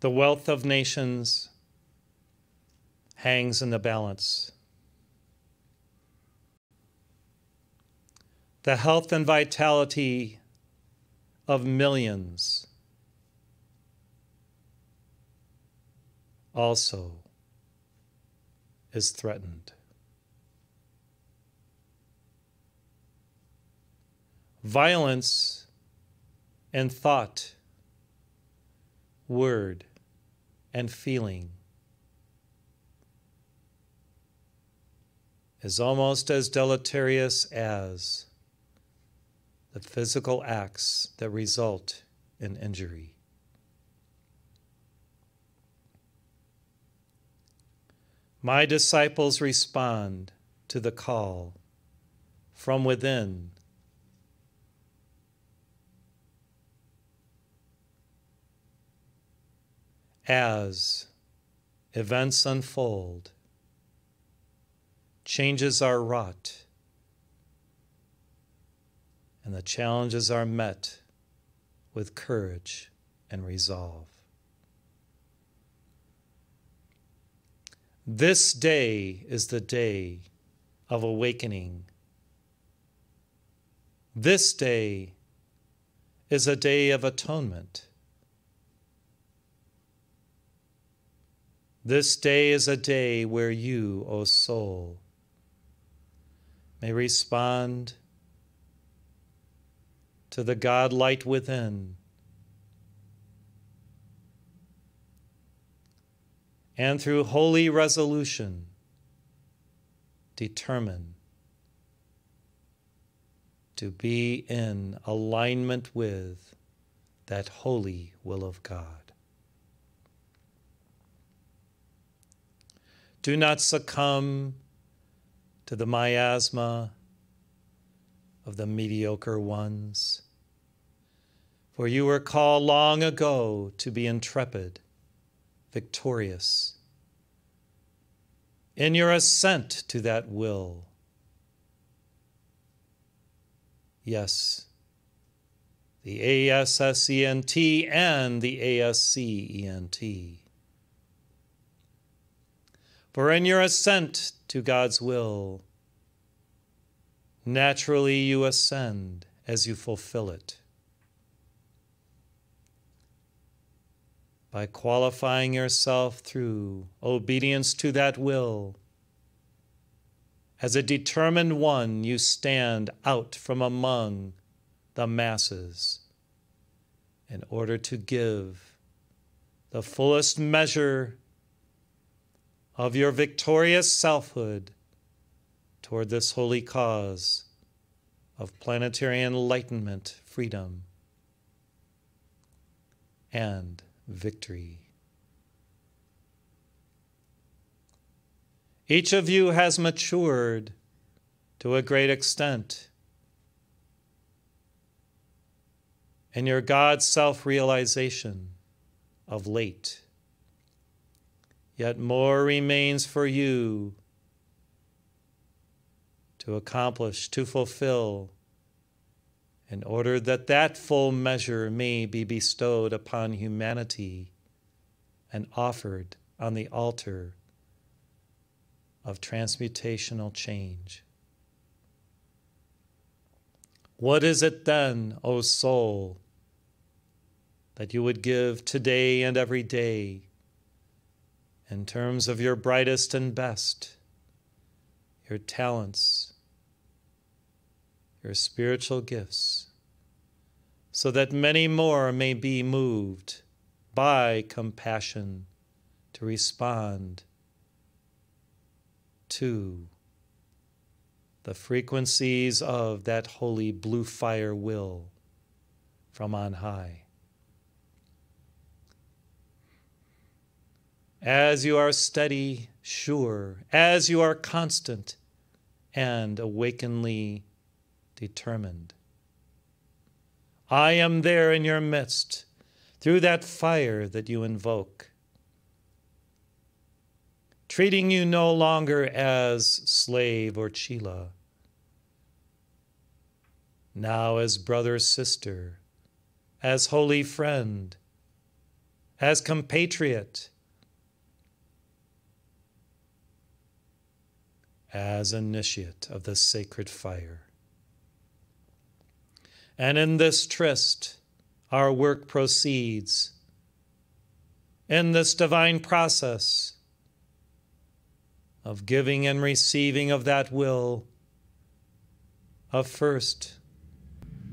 The wealth of nations hangs in the balance. The health and vitality of millions also is threatened. Violence and thought, word, and feeling is almost as deleterious as the physical acts that result in injury. My disciples respond to the call from within. As events unfold, changes are wrought, and the challenges are met with courage and resolve. This day is the day of awakening. This day is a day of atonement. This day is a day where you, O soul, may respond to the God light within and through holy resolution, determine to be in alignment with that holy will of God. Do not succumb to the miasma of the mediocre ones, for you were called long ago to be intrepid victorious. In your assent to that will, yes, the ASSENT and the ASCENT. For in your ascent to God's will, naturally you ascend as you fulfill it. by qualifying yourself through obedience to that will. As a determined one, you stand out from among the masses in order to give the fullest measure of your victorious selfhood toward this holy cause of planetary enlightenment, freedom, and victory. Each of you has matured to a great extent in your God self realization of late. Yet more remains for you to accomplish, to fulfill in order that that full measure may be bestowed upon humanity and offered on the altar of transmutational change. What is it then, O soul, that you would give today and every day in terms of your brightest and best, your talents, your spiritual gifts, so that many more may be moved by compassion to respond to the frequencies of that holy blue fire will from on high. As you are steady, sure, as you are constant and awakeningly determined. I am there in your midst through that fire that you invoke, treating you no longer as slave or chela, now as brother, sister, as holy friend, as compatriot, as initiate of the sacred fire. And in this tryst, our work proceeds. In this divine process of giving and receiving of that will, of first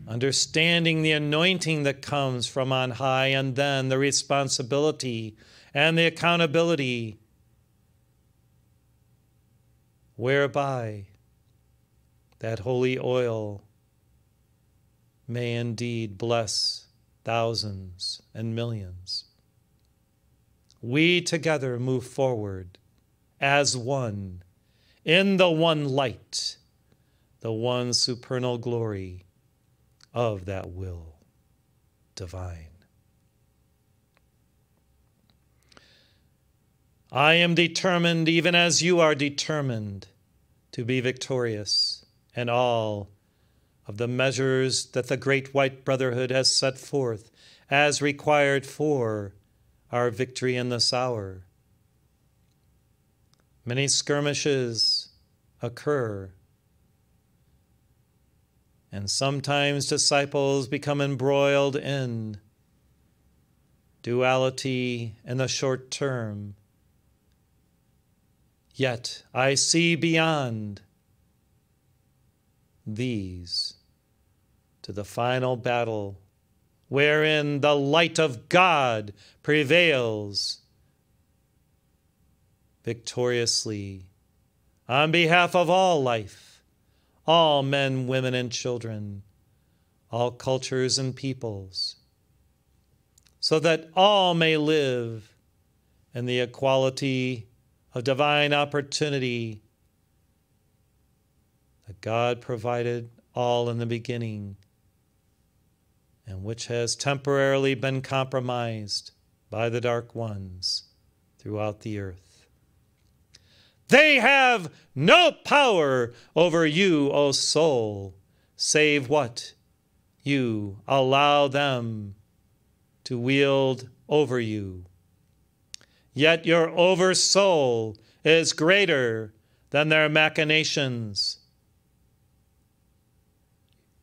understanding the anointing that comes from on high, and then the responsibility and the accountability whereby that holy oil may indeed bless thousands and millions. We together move forward as one in the one light, the one supernal glory of that will divine. I am determined, even as you are determined, to be victorious in all of the measures that the great white brotherhood has set forth as required for our victory in this hour. Many skirmishes occur, and sometimes disciples become embroiled in duality in the short term. Yet I see beyond these to the final battle wherein the light of God prevails victoriously on behalf of all life, all men, women, and children, all cultures and peoples, so that all may live in the equality of divine opportunity that God provided all in the beginning and which has temporarily been compromised by the dark ones throughout the earth. They have no power over you, O soul, save what you allow them to wield over you. Yet your over soul is greater than their machinations.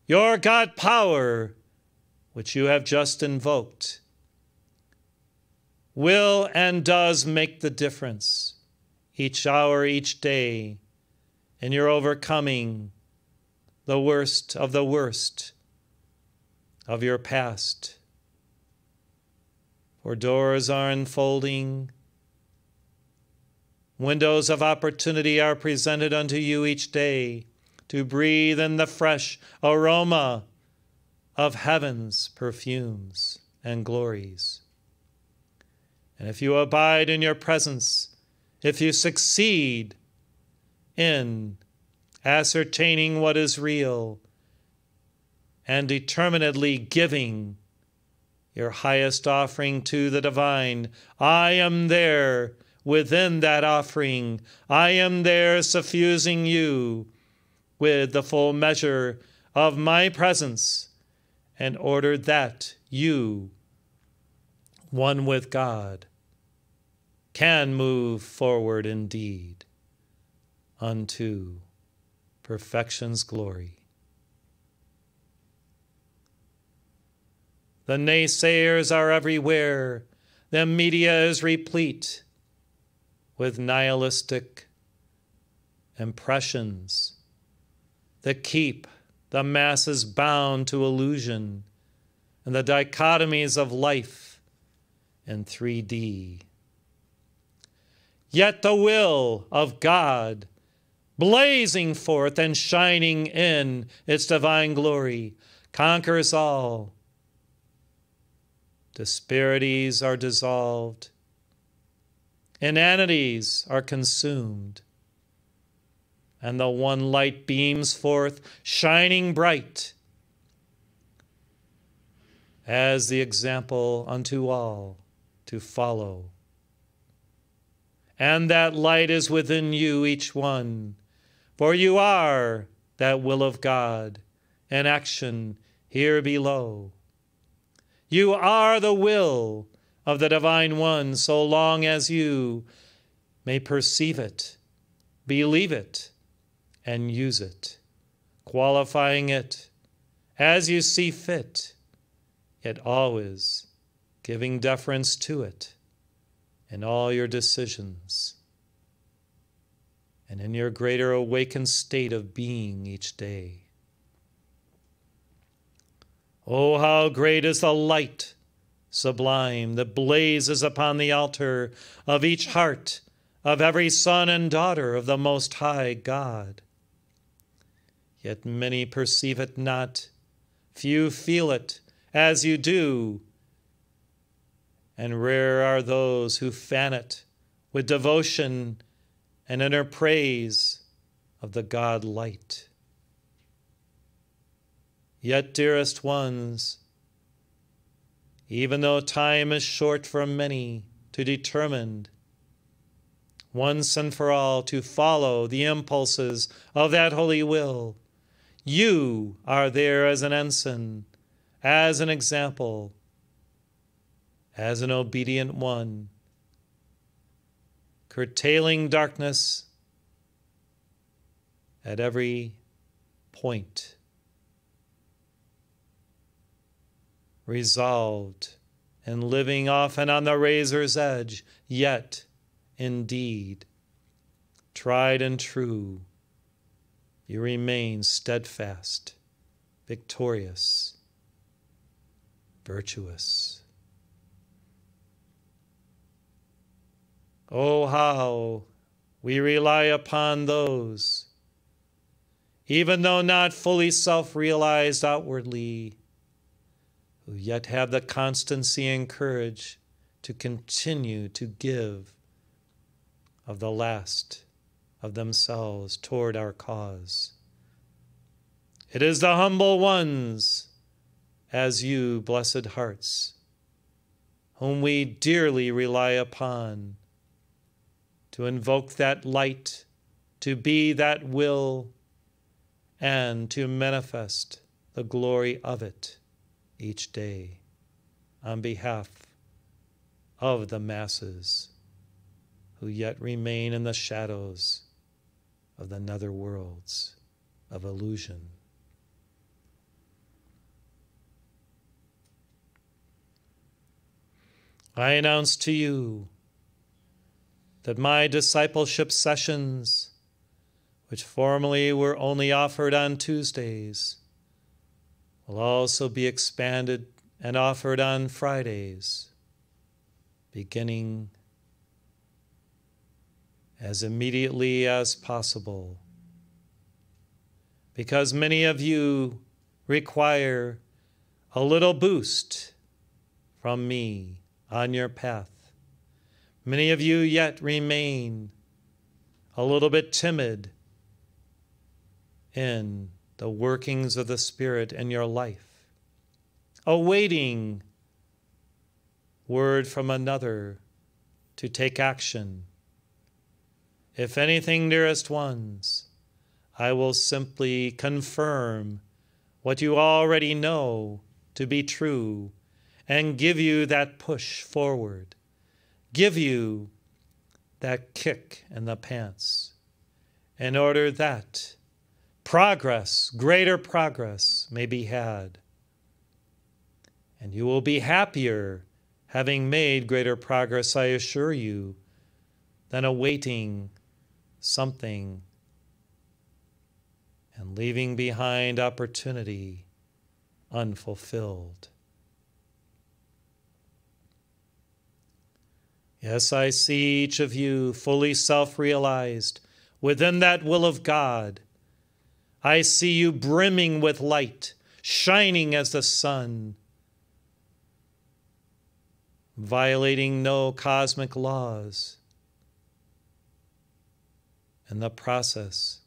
Your God power which you have just invoked, will and does make the difference each hour, each day, in your overcoming the worst of the worst of your past. For doors are unfolding, windows of opportunity are presented unto you each day to breathe in the fresh aroma of heaven's perfumes and glories. And if you abide in your presence, if you succeed in ascertaining what is real and determinedly giving your highest offering to the divine, I am there within that offering. I am there suffusing you with the full measure of my presence in order that you, one with God, can move forward indeed unto perfection's glory. The naysayers are everywhere. The media is replete with nihilistic impressions that keep the masses bound to illusion, and the dichotomies of life in 3D. Yet the will of God, blazing forth and shining in its divine glory, conquers all. Disparities are dissolved, inanities are consumed and the one light beams forth, shining bright, as the example unto all to follow. And that light is within you, each one, for you are that will of God in action here below. You are the will of the Divine One so long as you may perceive it, believe it, and use it, qualifying it as you see fit, yet always giving deference to it in all your decisions and in your greater awakened state of being each day. Oh, how great is the light sublime that blazes upon the altar of each heart of every son and daughter of the Most High God. Yet many perceive it not, few feel it as you do, and rare are those who fan it with devotion and inner praise of the God light. Yet, dearest ones, even though time is short for many to determine once and for all to follow the impulses of that holy will, you are there as an ensign, as an example, as an obedient one curtailing darkness at every point. Resolved and living often on the razor's edge, yet, indeed, tried and true, you remain steadfast, victorious, virtuous. Oh, how we rely upon those, even though not fully self realized outwardly, who yet have the constancy and courage to continue to give of the last of themselves toward our cause. It is the humble ones, as you, blessed hearts, whom we dearly rely upon to invoke that light, to be that will, and to manifest the glory of it each day on behalf of the masses who yet remain in the shadows of the nether worlds of illusion. I announce to you that my discipleship sessions, which formerly were only offered on Tuesdays, will also be expanded and offered on Fridays, beginning as immediately as possible. Because many of you require a little boost from me on your path. Many of you yet remain a little bit timid in the workings of the Spirit in your life, awaiting word from another to take action. If anything, dearest ones, I will simply confirm what you already know to be true and give you that push forward give you that kick in the pants in order that progress, greater progress, may be had. And you will be happier having made greater progress, I assure you, than awaiting something and leaving behind opportunity unfulfilled. Yes, I see each of you fully self realized within that will of God. I see you brimming with light, shining as the sun, violating no cosmic laws. In the process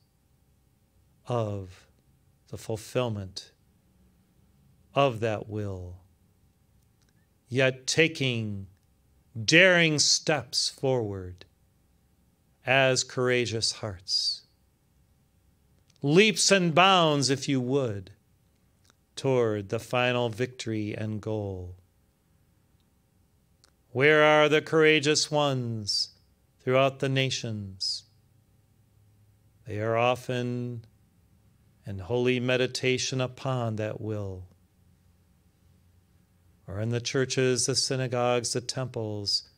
of the fulfillment of that will, yet taking daring steps forward as courageous hearts. Leaps and bounds, if you would, toward the final victory and goal. Where are the courageous ones throughout the nations? They are often in holy meditation upon that will. Or in the churches, the synagogues, the temples,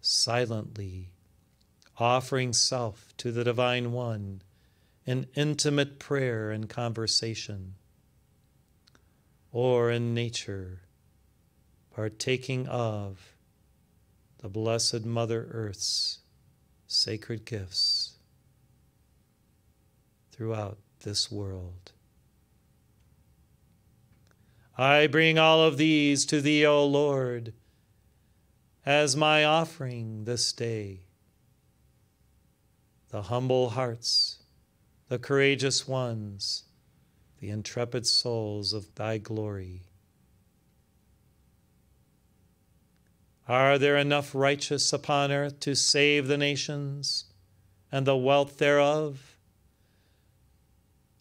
silently offering self to the Divine One in intimate prayer and conversation. Or in nature, partaking of the Blessed Mother Earth's sacred gifts throughout this world. I bring all of these to Thee, O Lord, as my offering this day. The humble hearts, the courageous ones, the intrepid souls of Thy glory. Are there enough righteous upon earth to save the nations and the wealth thereof?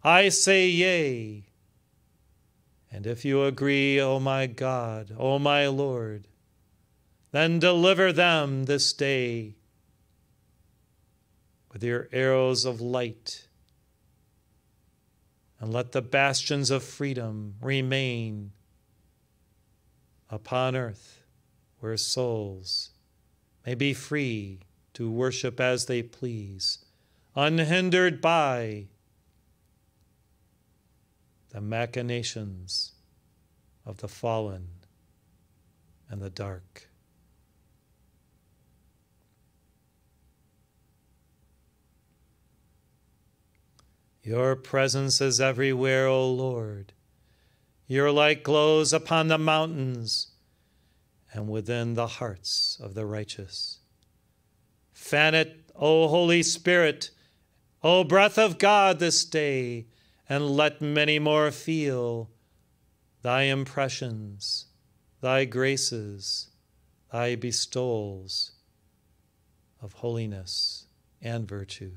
I say, Yea. And if you agree, O my God, O my Lord, then deliver them this day with your arrows of light, and let the bastions of freedom remain upon earth where souls may be free to worship as they please, unhindered by the machinations of the fallen and the dark. Your presence is everywhere, O Lord. Your light glows upon the mountains and within the hearts of the righteous. Fan it, O Holy Spirit, O breath of God, this day, and let many more feel thy impressions, thy graces, thy bestowals of holiness and virtue.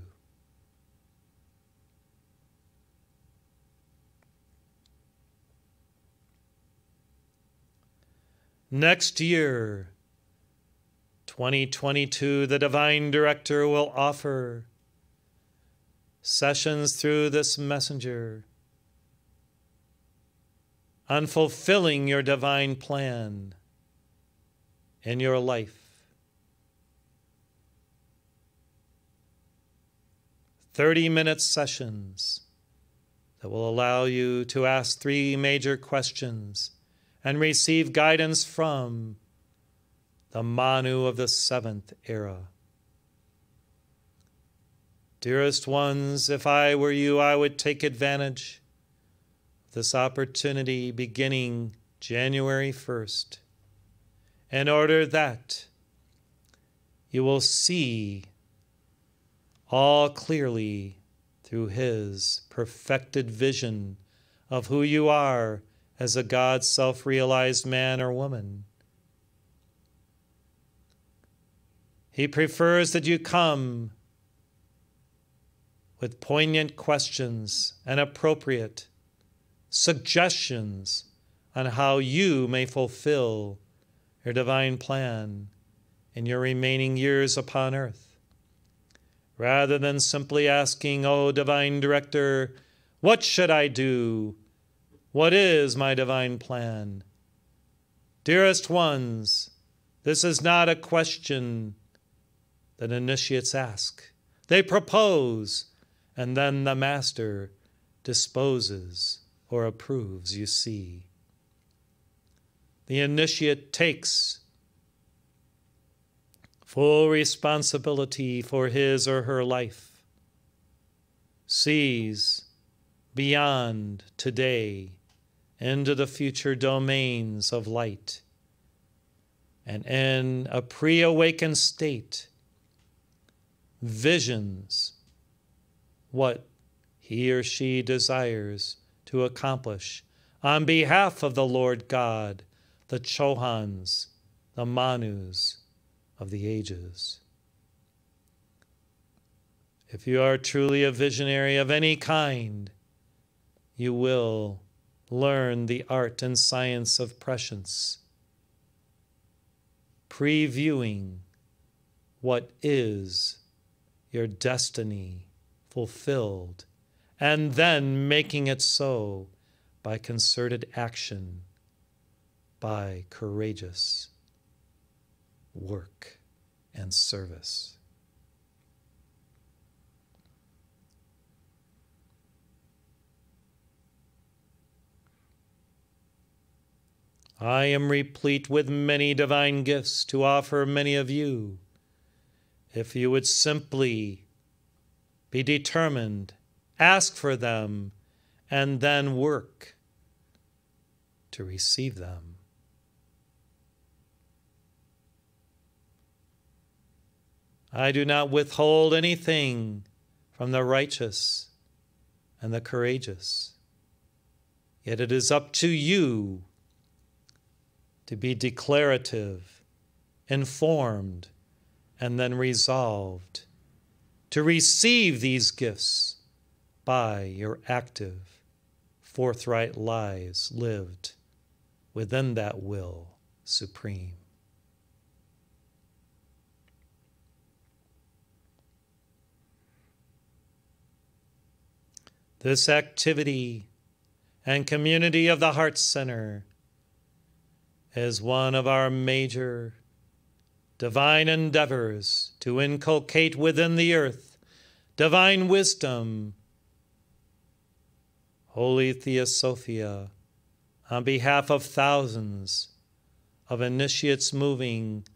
Next year, 2022, the Divine Director will offer sessions through this messenger on fulfilling your divine plan in your life. 30 minute sessions that will allow you to ask three major questions and receive guidance from the Manu of the seventh era. Dearest ones, if I were you, I would take advantage of this opportunity beginning January 1st in order that you will see all clearly through His perfected vision of who you are as a God self realized man or woman. He prefers that you come with poignant questions and appropriate suggestions on how you may fulfill your divine plan in your remaining years upon earth. Rather than simply asking, Oh, divine director, what should I do? What is my divine plan? Dearest ones, this is not a question that initiates ask. They propose, and then the Master disposes or approves, you see. The initiate takes full responsibility for his or her life, sees beyond today into the future domains of light. And in a pre awakened state, visions what he or she desires to accomplish on behalf of the Lord God, the Chohans, the Manus of the ages. If you are truly a visionary of any kind, you will learn the art and science of prescience, previewing what is your destiny fulfilled, and then making it so by concerted action, by courageous work and service. I am replete with many divine gifts to offer many of you. If you would simply be determined, ask for them, and then work to receive them. I do not withhold anything from the righteous and the courageous. Yet it is up to you to be declarative, informed, and then resolved to receive these gifts by your active, forthright lives lived within that will supreme. This activity and community of the Hearts Center is one of our major divine endeavors to inculcate within the earth divine wisdom. Holy Theosophia, on behalf of thousands of initiates moving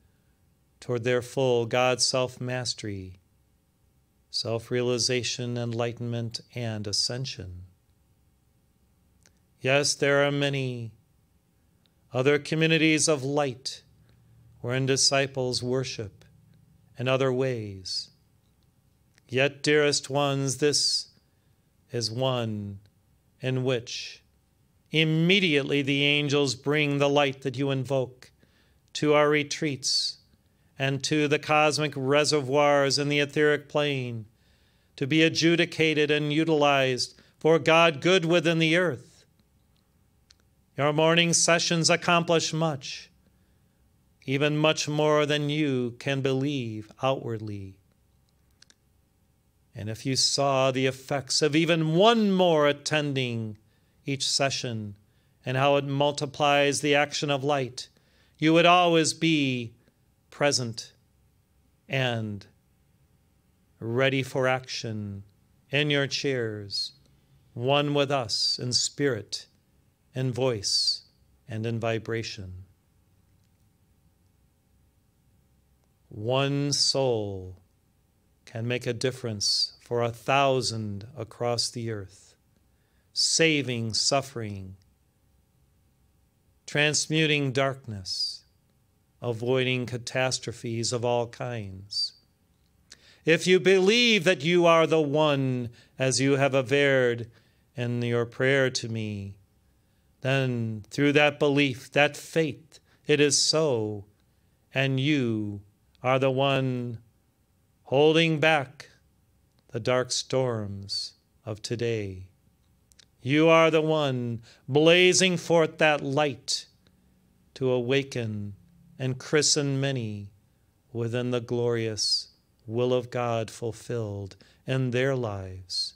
toward their full God self mastery, self realization, enlightenment, and ascension. Yes, there are many other communities of light wherein disciples worship in other ways. Yet, dearest ones, this is one in which immediately the angels bring the light that you invoke to our retreats and to the cosmic reservoirs in the etheric plane to be adjudicated and utilized for God good within the earth. Your morning sessions accomplish much, even much more than you can believe outwardly. And if you saw the effects of even one more attending each session and how it multiplies the action of light, you would always be present and ready for action in your chairs, one with us in spirit in voice and in vibration. One soul can make a difference for a thousand across the earth, saving suffering, transmuting darkness, avoiding catastrophes of all kinds. If you believe that you are the one, as you have averred in your prayer to me, then through that belief, that faith, it is so, and you are the one holding back the dark storms of today. You are the one blazing forth that light to awaken and christen many within the glorious will of God fulfilled in their lives.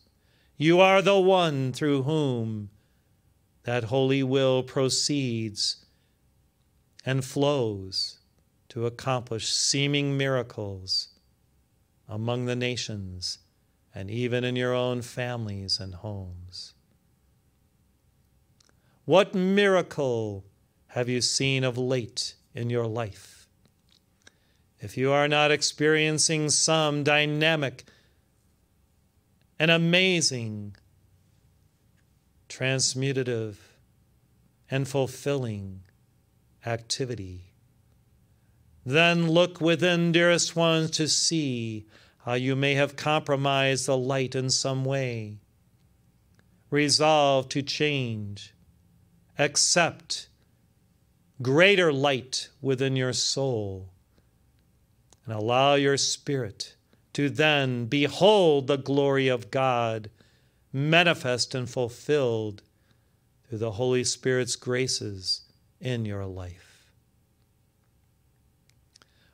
You are the one through whom that holy will proceeds and flows to accomplish seeming miracles among the nations and even in your own families and homes. What miracle have you seen of late in your life? If you are not experiencing some dynamic and amazing transmutative, and fulfilling activity. Then look within, dearest ones, to see how you may have compromised the light in some way. Resolve to change, accept greater light within your soul, and allow your spirit to then behold the glory of God manifest and fulfilled through the Holy Spirit's graces in your life.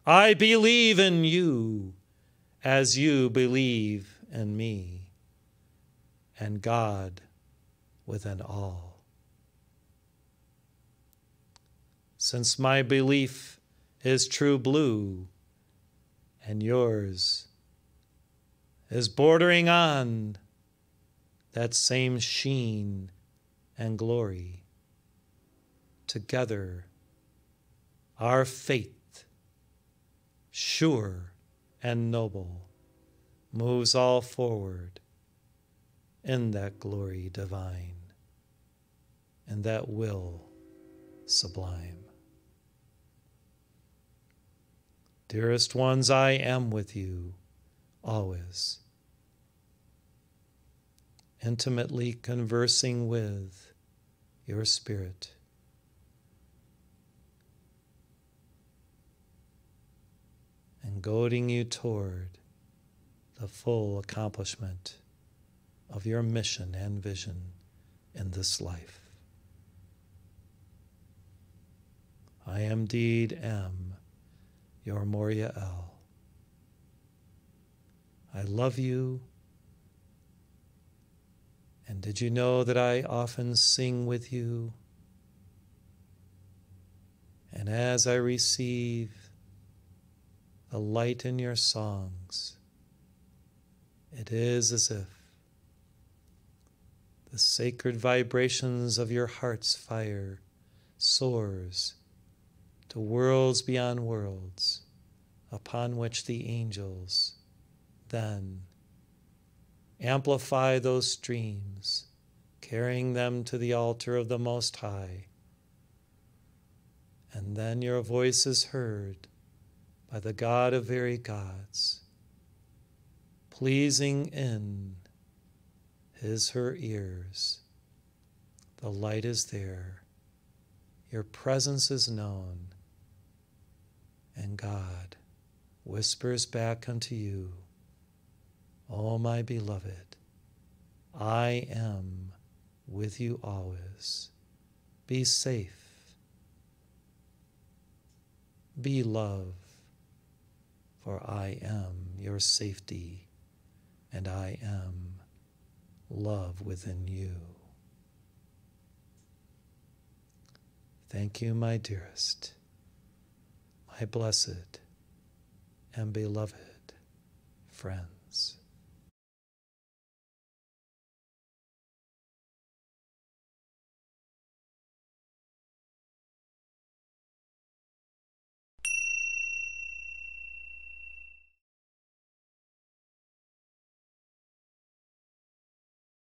I believe in you as you believe in me, and God within all. Since my belief is true blue, and yours is bordering on that same sheen and glory. Together, our faith, sure and noble, moves all forward in that glory divine, and that will sublime. Dearest ones, I am with you always, intimately conversing with your spirit. And goading you toward the full accomplishment of your mission and vision in this life. I indeed am your Morya El. I love you. And did you know that I often sing with you? And as I receive the light in your songs, it is as if the sacred vibrations of your heart's fire soars to worlds beyond worlds, upon which the angels then amplify those streams, carrying them to the altar of the Most High. And then your voice is heard by the God of very gods, pleasing in his her ears. The light is there, your presence is known and God whispers back unto you, O my beloved, I am with you always. Be safe. Be love, for I am your safety, and I am love within you. Thank you, my dearest my blessed and beloved friend.